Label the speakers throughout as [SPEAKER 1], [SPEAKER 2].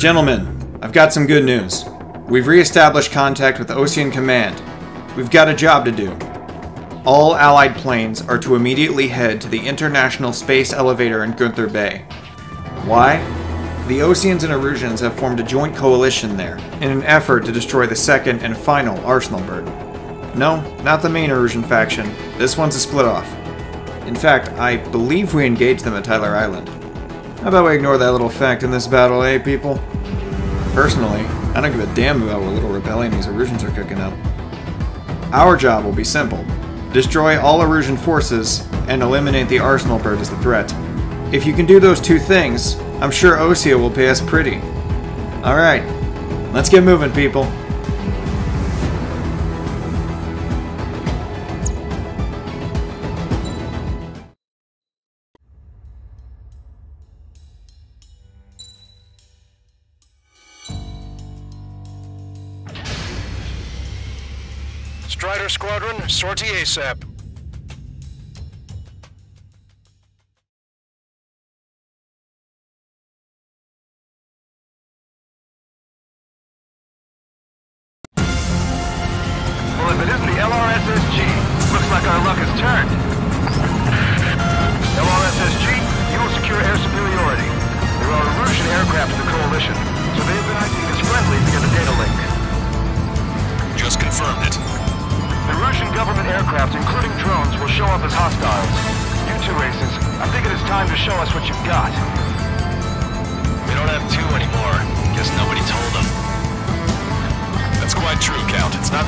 [SPEAKER 1] Gentlemen, I've got some good news. We've re-established contact with Osean Command. We've got a job to do. All Allied planes are to immediately head to the International Space Elevator in Gunther Bay. Why? The Oseans and Erusians have formed a joint coalition there in an effort to destroy the second and final Arsenal bird. No, not the main Erusian faction. This one's a split off. In fact, I believe we engaged them at Tyler Island. How about we ignore that little fact in this battle, eh, people? Personally, I don't give a damn about what little rebellion these Erusians are cooking up. Our job will be simple. Destroy all Erusian forces and eliminate the Arsenal bird as the threat. If you can do those two things, I'm sure Osea will pay us pretty. Alright, let's get moving, people.
[SPEAKER 2] Sortie ASAP.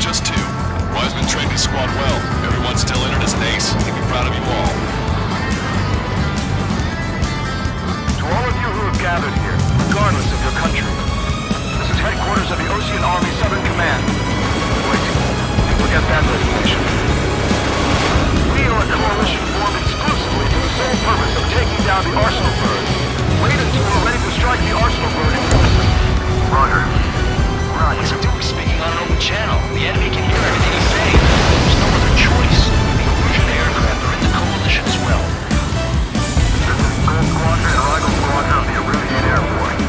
[SPEAKER 2] Just
[SPEAKER 3] two.
[SPEAKER 2] Wiseman trained his squad well. Everyone still it as an ace. He'd be proud of you all.
[SPEAKER 3] To all of you who have gathered here, regardless of your country, this is headquarters of the Osean Army Southern Command. Wait, that. We are a coalition formed exclusively for the sole purpose of taking down the Arsenal bird. Wait until we're ready to strike the Arsenal bird. Roger.
[SPEAKER 4] He's a dude speaking on an open channel. The enemy can hear everything he's saying. There's no other choice. The Erusian aircraft are in the coalition as well.
[SPEAKER 3] This is Gold Squadron and Rival Squadron of the Erusian Air Force.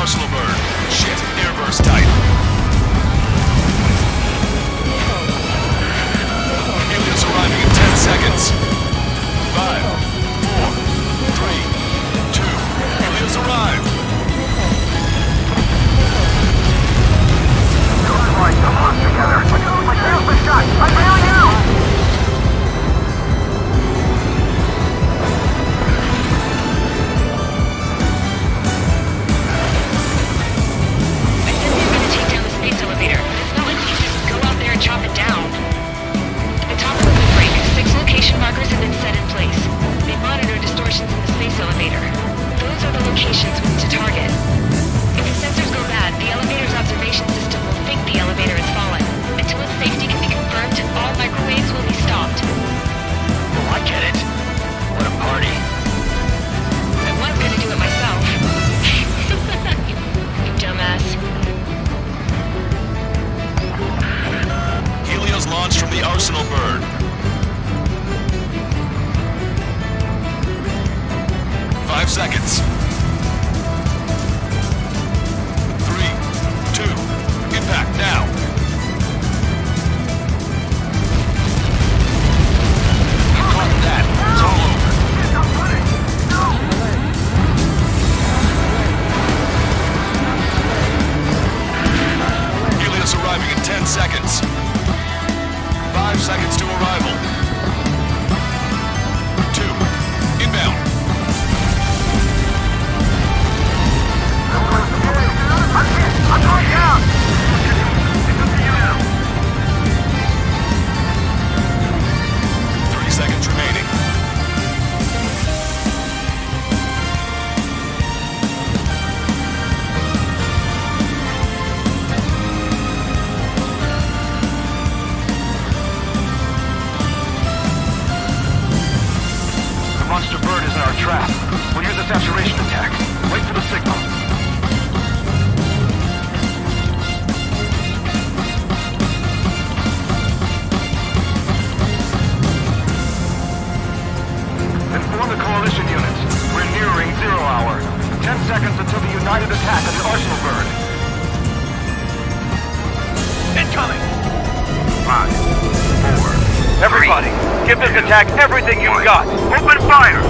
[SPEAKER 3] Arsenal bird.
[SPEAKER 2] Shit, airburst type. Helios arriving in 10 seconds.
[SPEAKER 5] 5, 4, 3, 2, Helios arrived. Right, come on together. We're like shot. I really Everybody, give this attack everything you've got. Open fire!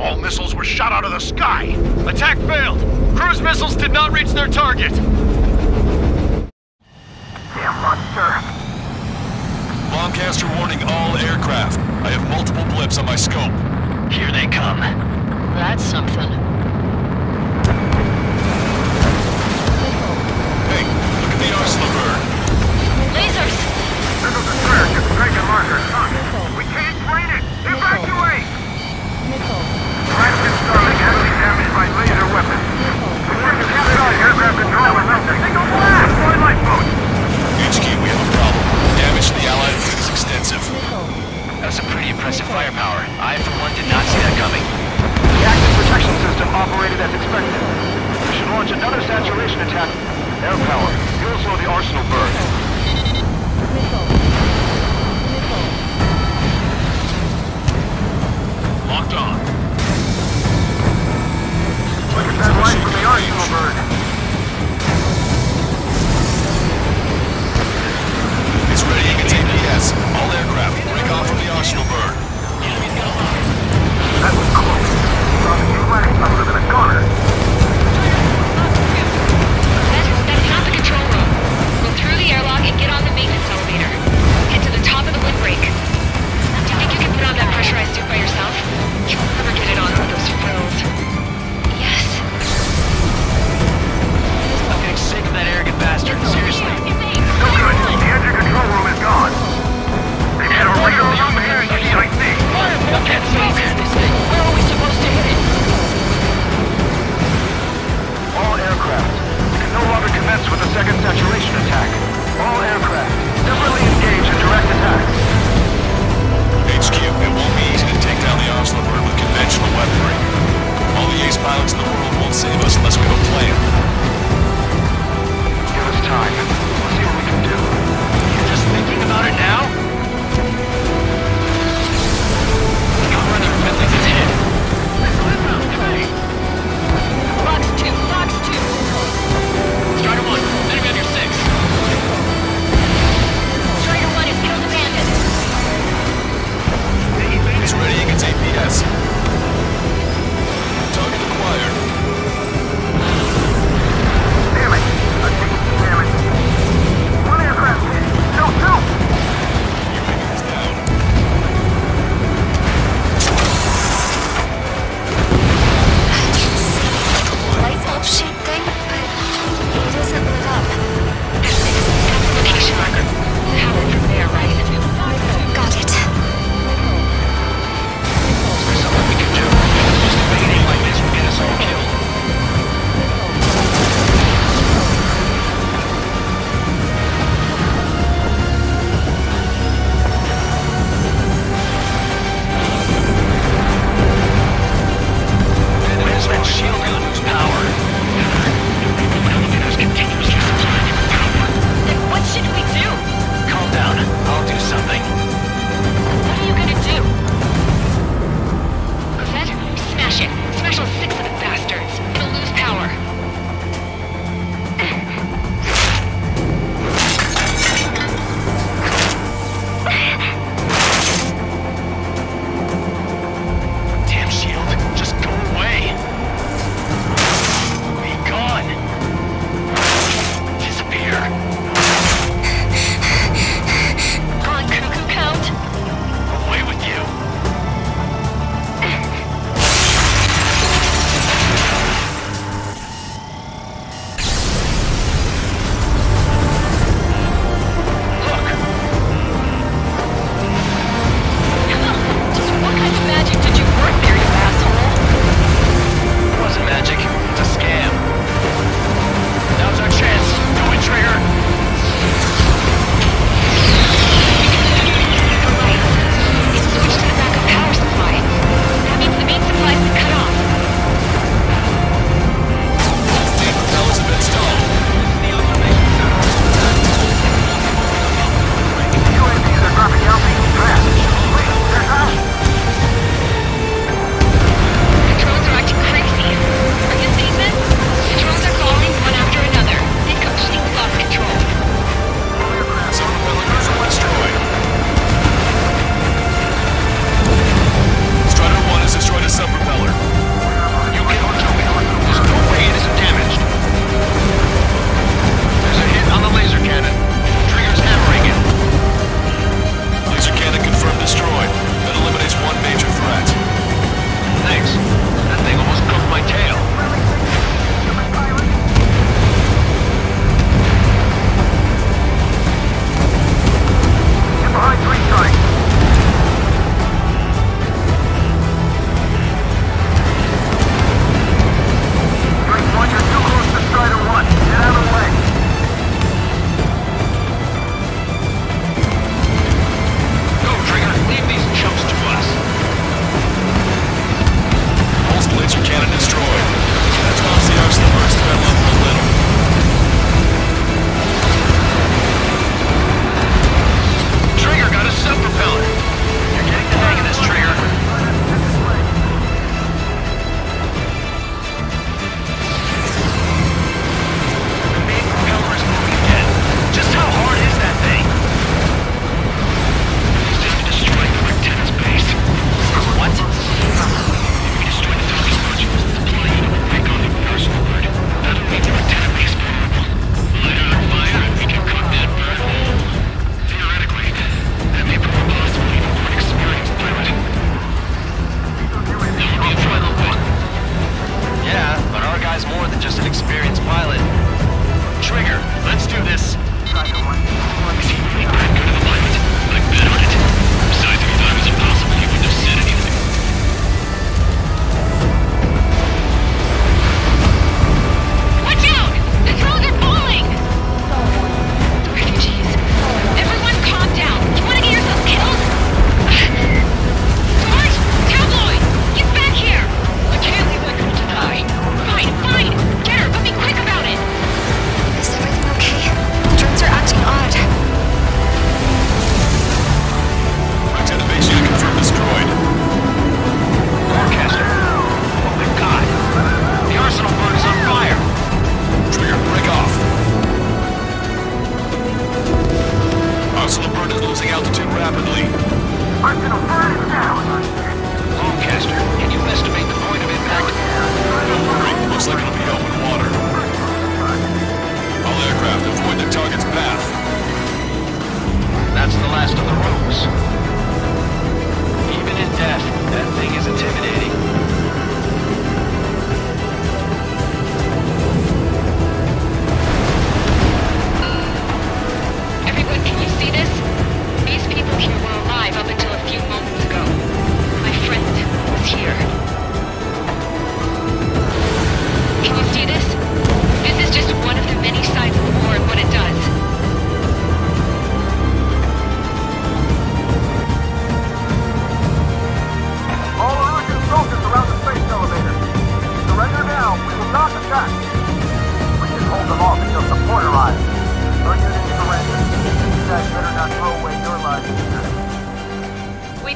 [SPEAKER 2] All missiles were shot out of the sky. Attack failed. Cruise missiles did not reach their target.
[SPEAKER 5] Damn monster!
[SPEAKER 2] Long Caster warning all aircraft. I have blips on my scope.
[SPEAKER 4] Here they come.
[SPEAKER 3] That's something.
[SPEAKER 2] It's readying its APS. All aircraft, break off from the arsenal bird.
[SPEAKER 5] That was close. Thought the flag would have a.
[SPEAKER 3] That, that's not the control room. Go through the airlock and get on the maintenance elevator. Head to the top of the windbreak. Do you think you can put on that pressurized suit by yourself? You'll never get it on with those frills.
[SPEAKER 4] Sick of that arrogant bastard. Seriously.
[SPEAKER 5] No good. The engine control room is gone.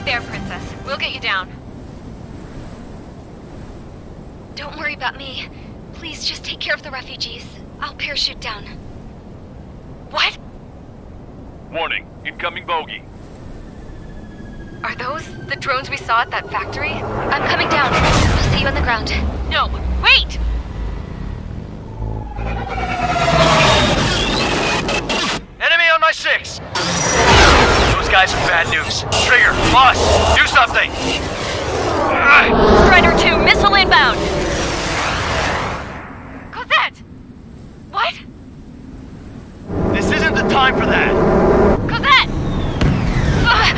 [SPEAKER 6] Wait there, Princess. We'll get you down. Don't worry about me. Please just take care of the refugees. I'll parachute down. What?
[SPEAKER 7] Warning, incoming bogey.
[SPEAKER 6] Are those the drones we saw at that factory? I'm coming down. I'll see you on the ground. No, wait!
[SPEAKER 4] Enemy on my six! Those guys are bad news. Trigger, boss, do something!
[SPEAKER 6] Strider 2, missile inbound! Cosette! What?
[SPEAKER 4] This isn't the time for that!
[SPEAKER 6] Cosette! Ugh!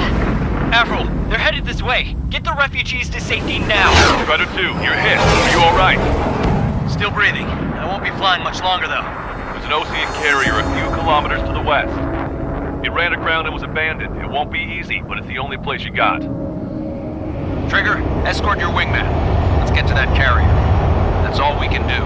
[SPEAKER 4] Avril, they're headed this way. Get the refugees to safety now.
[SPEAKER 7] Strider 2, you're hit. Are you alright?
[SPEAKER 4] Still breathing. I won't be flying much longer, though.
[SPEAKER 7] There's an Osean carrier a few kilometers to the west. It ran aground and was abandoned. It won't be easy, but it's the only place you got.
[SPEAKER 4] Trigger, escort your wingman. Let's get to that carrier. That's all we can do.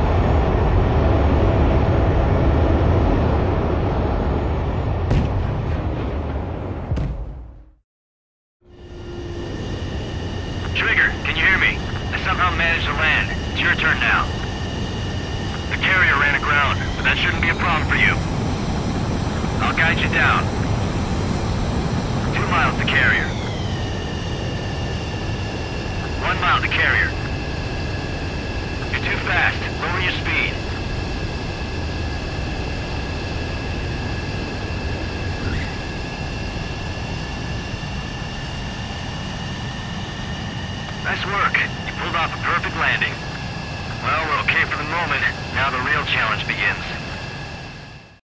[SPEAKER 4] Trigger, can you hear me? I somehow managed to land. It's your turn now. The carrier ran aground, but that shouldn't be a problem for you. I'll guide you down. Two miles to carrier. One mile to carrier. You're too fast. Lower your speed. Nice work. You pulled off a perfect landing. Well, we're okay for the moment. Now the real challenge begins.